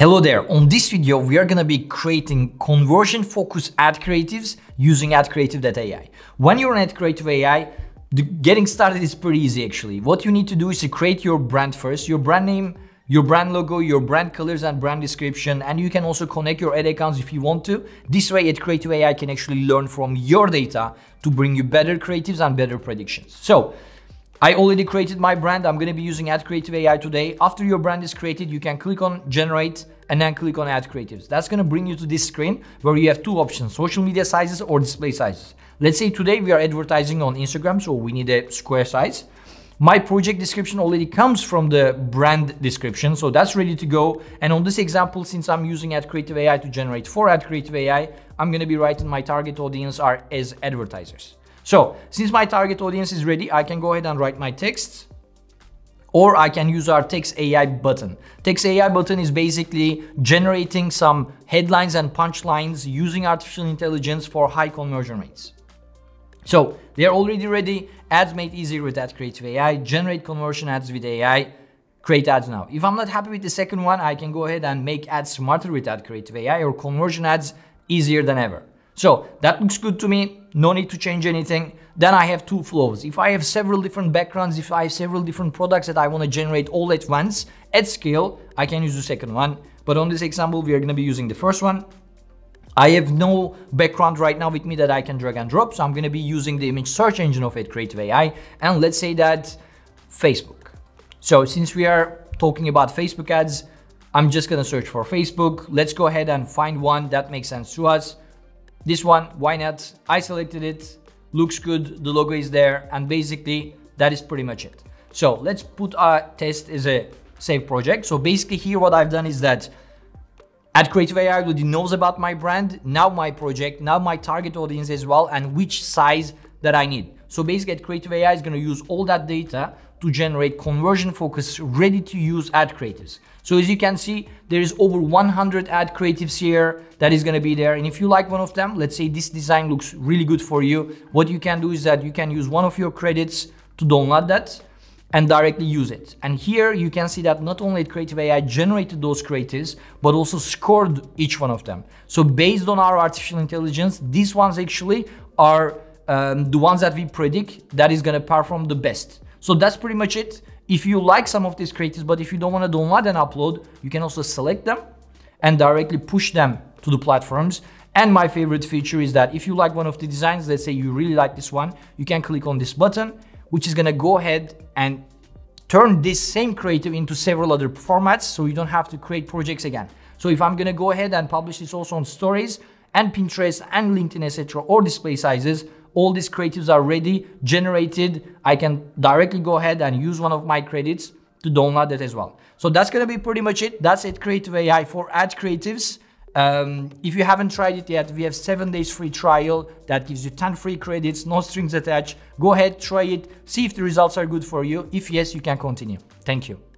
Hello there. On this video, we are going to be creating conversion focused ad creatives using adcreative.ai. When you're on adcreative.ai, getting started is pretty easy actually. What you need to do is to create your brand first, your brand name, your brand logo, your brand colors and brand description, and you can also connect your ad accounts if you want to. This way, adcreative.ai can actually learn from your data to bring you better creatives and better predictions. So I already created my brand. I'm going to be using Ad Creative AI today. After your brand is created, you can click on generate and then click on add creatives. That's going to bring you to this screen where you have two options, social media sizes or display sizes. Let's say today we are advertising on Instagram, so we need a square size. My project description already comes from the brand description, so that's ready to go. And on this example, since I'm using Ad Creative AI to generate for Ad Creative AI, I'm going to be writing my target audience are as advertisers. So since my target audience is ready, I can go ahead and write my text or I can use our text AI button. Text AI button is basically generating some headlines and punchlines using artificial intelligence for high conversion rates. So they're already ready. Ads made easier with adcreative AI. Generate conversion ads with AI. Create ads now. If I'm not happy with the second one, I can go ahead and make ads smarter with adcreative AI or conversion ads easier than ever. So that looks good to me. No need to change anything. Then I have two flows. If I have several different backgrounds, if I have several different products that I want to generate all at once at scale, I can use the second one. But on this example, we are going to be using the first one. I have no background right now with me that I can drag and drop. So I'm going to be using the image search engine of AdCreative AI. And let's say that Facebook. So since we are talking about Facebook ads, I'm just going to search for Facebook. Let's go ahead and find one that makes sense to us. This one, why not? I selected it, looks good, the logo is there, and basically that is pretty much it. So let's put our test as a save project. So basically here what I've done is that AdCreative AI already knows about my brand, now my project, now my target audience as well, and which size that I need. So basically AdCreative AI is gonna use all that data to generate conversion focused, ready to use ad creatives. So as you can see, there is over 100 ad creatives here that is gonna be there. And if you like one of them, let's say this design looks really good for you, what you can do is that you can use one of your credits to download that and directly use it. And here you can see that not only Creative AI generated those creatives, but also scored each one of them. So based on our artificial intelligence, these ones actually are um, the ones that we predict that is gonna perform the best. So that's pretty much it. If you like some of these creatives, but if you don't want to download and upload, you can also select them and directly push them to the platforms. And my favorite feature is that if you like one of the designs, let's say you really like this one, you can click on this button, which is gonna go ahead and turn this same creative into several other formats so you don't have to create projects again. So if I'm gonna go ahead and publish this also on stories and Pinterest and LinkedIn, etc., or display sizes, all these creatives are ready, generated. I can directly go ahead and use one of my credits to download it as well. So that's gonna be pretty much it. That's AdCreative AI for ad creatives. Um, if you haven't tried it yet, we have seven days free trial that gives you 10 free credits, no strings attached. Go ahead, try it, see if the results are good for you. If yes, you can continue. Thank you.